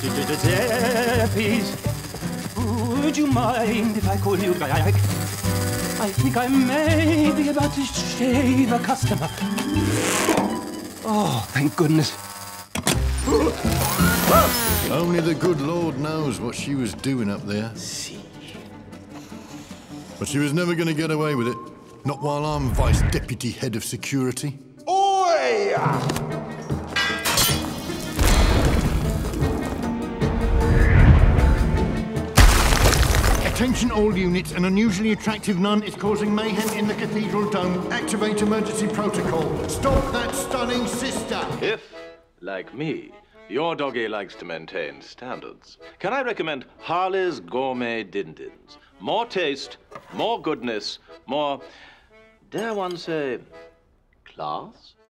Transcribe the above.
Please, would you mind if I call you back? I think I may be about to shave a customer. Oh, thank goodness. Only the good Lord knows what she was doing up there. But she was never going to get away with it. Not while I'm Vice Deputy Head of Security. Oi! Attention all units, an unusually attractive nun is causing mayhem in the Cathedral Dome. Activate emergency protocol. Stop that stunning sister! If, like me, your doggy likes to maintain standards, can I recommend Harley's Gourmet Din Dins? More taste, more goodness, more, dare one say, class?